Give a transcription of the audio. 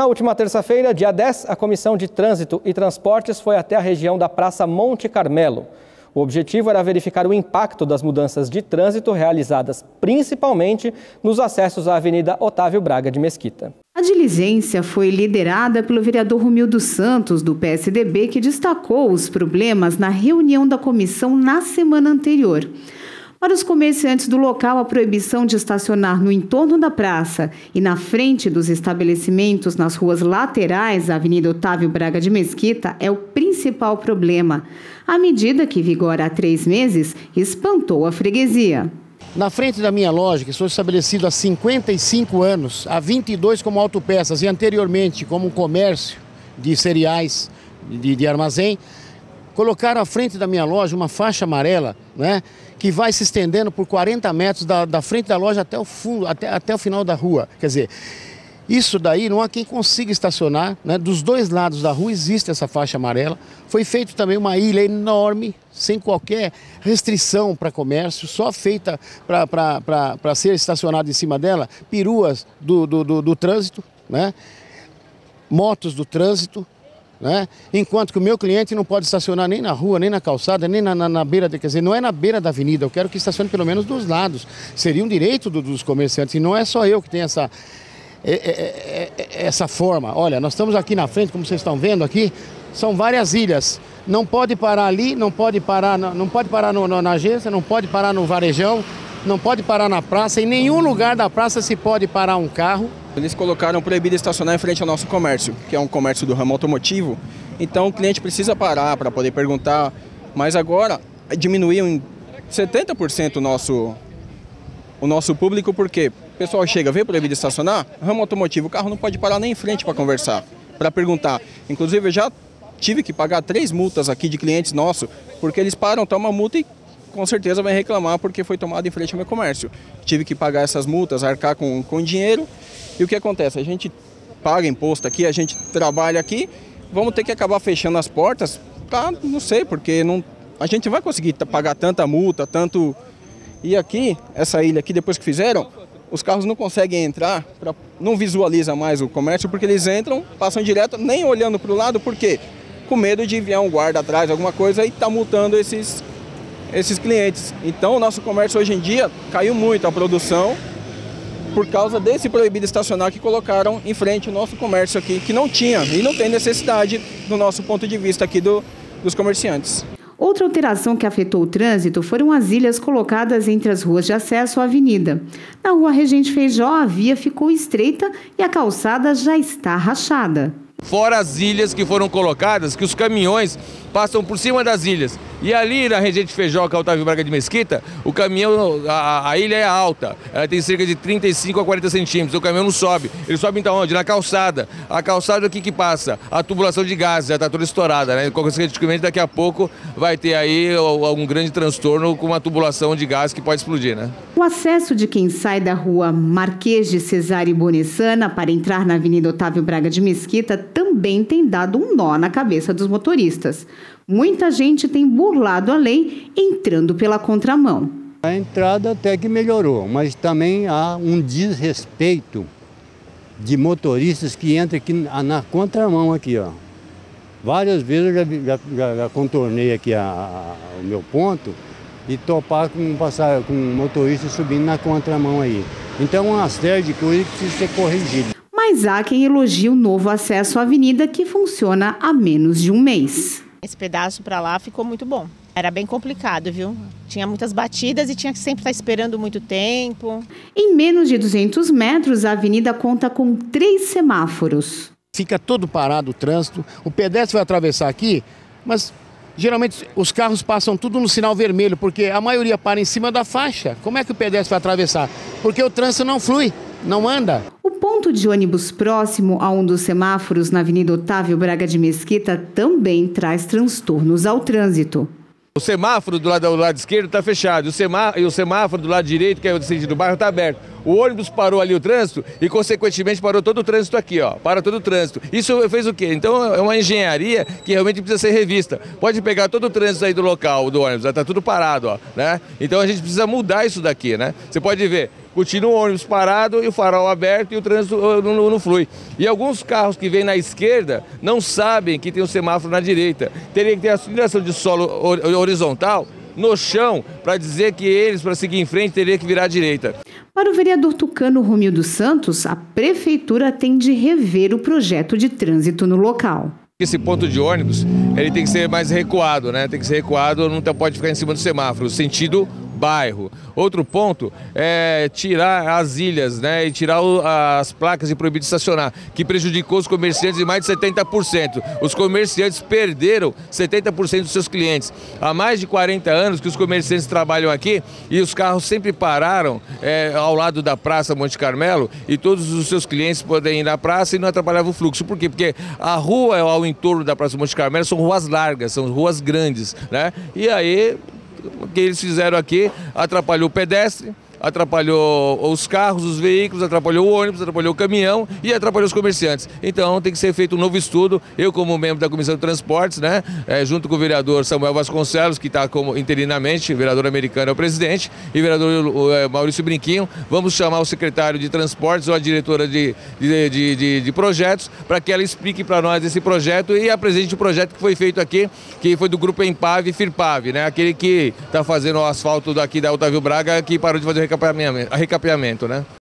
Na última terça-feira, dia 10, a Comissão de Trânsito e Transportes foi até a região da Praça Monte Carmelo. O objetivo era verificar o impacto das mudanças de trânsito realizadas principalmente nos acessos à Avenida Otávio Braga de Mesquita. A diligência foi liderada pelo vereador Romildo Santos, do PSDB, que destacou os problemas na reunião da comissão na semana anterior. Para os comerciantes do local, a proibição de estacionar no entorno da praça e na frente dos estabelecimentos nas ruas laterais da Avenida Otávio Braga de Mesquita é o principal problema. A medida, que vigora há três meses, espantou a freguesia. Na frente da minha loja, que sou estabelecido há 55 anos, há 22 como autopeças e anteriormente como comércio de cereais de, de armazém, colocaram à frente da minha loja uma faixa amarela, né, que vai se estendendo por 40 metros da, da frente da loja até o fundo, até, até o final da rua. Quer dizer, isso daí não há quem consiga estacionar, né? Dos dois lados da rua existe essa faixa amarela. Foi feito também uma ilha enorme, sem qualquer restrição para comércio, só feita para ser estacionado em cima dela, peruas do, do, do, do trânsito, né? motos do trânsito, né? Enquanto que o meu cliente não pode estacionar nem na rua, nem na calçada, nem na, na, na beira, de, quer dizer, não é na beira da avenida, eu quero que estacione pelo menos dos lados. Seria um direito do, dos comerciantes, e não é só eu que tenho essa, é, é, é, essa forma. Olha, nós estamos aqui na frente, como vocês estão vendo aqui, são várias ilhas. Não pode parar ali, não pode parar, não pode parar no, no, na agência, não pode parar no varejão, não pode parar na praça, em nenhum lugar da praça se pode parar um carro. Eles colocaram proibido estacionar em frente ao nosso comércio, que é um comércio do ramo automotivo. Então o cliente precisa parar para poder perguntar. Mas agora diminuiu em 70% o nosso, o nosso público, porque o pessoal chega, vê proibido estacionar, ramo automotivo, o carro não pode parar nem em frente para conversar, para perguntar. Inclusive eu já tive que pagar três multas aqui de clientes nossos, porque eles param, tomam multa e com certeza vai reclamar porque foi tomado em frente ao meu comércio. Tive que pagar essas multas, arcar com, com dinheiro e o que acontece? A gente paga imposto aqui, a gente trabalha aqui, vamos ter que acabar fechando as portas? Não sei, porque não, a gente vai conseguir pagar tanta multa, tanto. E aqui, essa ilha aqui, depois que fizeram, os carros não conseguem entrar, pra... não visualiza mais o comércio, porque eles entram, passam direto, nem olhando para o lado, por quê? Com medo de enviar um guarda atrás, alguma coisa, e tá multando esses, esses clientes. Então, o nosso comércio hoje em dia caiu muito a produção por causa desse proibido estacionar que colocaram em frente o nosso comércio aqui, que não tinha e não tem necessidade do nosso ponto de vista aqui do, dos comerciantes. Outra alteração que afetou o trânsito foram as ilhas colocadas entre as ruas de acesso à avenida. Na rua Regente Feijó, a via ficou estreita e a calçada já está rachada. Fora as ilhas que foram colocadas, que os caminhões passam por cima das ilhas. E ali na que é Otávio Braga de Mesquita, o caminhão, a, a, ilha é alta, ela tem cerca de 35 a 40 centímetros, o caminhão não sobe. Ele sobe então onde? Na calçada. A calçada o que que passa? A tubulação de gás, já está toda estourada, né? Consequentemente, daqui a pouco vai ter aí algum grande transtorno com uma tubulação de gás que pode explodir, né? O acesso de quem sai da rua Marquês de Cesário Bonessana para entrar na Avenida Otávio Braga de Mesquita também tem dado um nó na cabeça dos motoristas. Muita gente tem burlado a lei entrando pela contramão. A entrada até que melhorou, mas também há um desrespeito de motoristas que entram aqui na contramão aqui, ó. Várias vezes eu já, já, já contornei aqui a, a, o meu ponto e topar com, passar, com um motorista subindo na contramão aí. Então uma série de coisas que precisa ser corrigida. Mas há quem elogie o novo acesso à avenida que funciona há menos de um mês. Esse pedaço para lá ficou muito bom. Era bem complicado, viu? Tinha muitas batidas e tinha que sempre estar esperando muito tempo. Em menos de 200 metros, a avenida conta com três semáforos. Fica todo parado o trânsito, o pedestre vai atravessar aqui, mas geralmente os carros passam tudo no sinal vermelho, porque a maioria para em cima da faixa. Como é que o pedestre vai atravessar? Porque o trânsito não flui, não anda ponto de ônibus próximo a um dos semáforos na Avenida Otávio Braga de Mesquita também traz transtornos ao trânsito. O semáforo do lado, do lado esquerdo está fechado o semá e o semáforo do lado direito, que é o sentido do bairro, está aberto. O ônibus parou ali o trânsito e, consequentemente, parou todo o trânsito aqui, ó. Para todo o trânsito. Isso fez o quê? Então é uma engenharia que realmente precisa ser revista. Pode pegar todo o trânsito aí do local, do ônibus, está tudo parado, ó, né? Então a gente precisa mudar isso daqui, né? Você pode ver, continua o ônibus parado e o farol aberto e o trânsito uh, não, não, não flui. E alguns carros que vêm na esquerda não sabem que tem o um semáforo na direita. Teria que ter a sinalização de solo horizontal no chão para dizer que eles, para seguir em frente, teriam que virar à direita. Para o vereador tucano Romildo Santos, a prefeitura tem de rever o projeto de trânsito no local. Esse ponto de ônibus ele tem que ser mais recuado, né? Tem que ser recuado, não pode ficar em cima do semáforo, sentido bairro. Outro ponto é tirar as ilhas né, e tirar as placas de proibido estacionar, que prejudicou os comerciantes em mais de 70%. Os comerciantes perderam 70% dos seus clientes. Há mais de 40 anos que os comerciantes trabalham aqui e os carros sempre pararam é, ao lado da Praça Monte Carmelo e todos os seus clientes podem ir na praça e não atrapalhava o fluxo. Por quê? Porque a rua ao entorno da Praça Monte Carmelo são ruas largas, são ruas grandes, né? E aí que eles fizeram aqui atrapalhou o pedestre, atrapalhou os carros, os veículos, atrapalhou o ônibus, atrapalhou o caminhão e atrapalhou os comerciantes. Então tem que ser feito um novo estudo. Eu, como membro da Comissão de Transportes, né, é, junto com o vereador Samuel Vasconcelos, que está como interinamente, vereador americano é o presidente, e o vereador é, Maurício Brinquinho, vamos chamar o secretário de Transportes ou a diretora de, de, de, de, de projetos para que ela explique para nós esse projeto e apresente o projeto que foi feito aqui, que foi do grupo Empave e Firpave, né, aquele que está fazendo o asfalto daqui da Otávio Braga, que parou de fazer recapeamento, recapeamento né?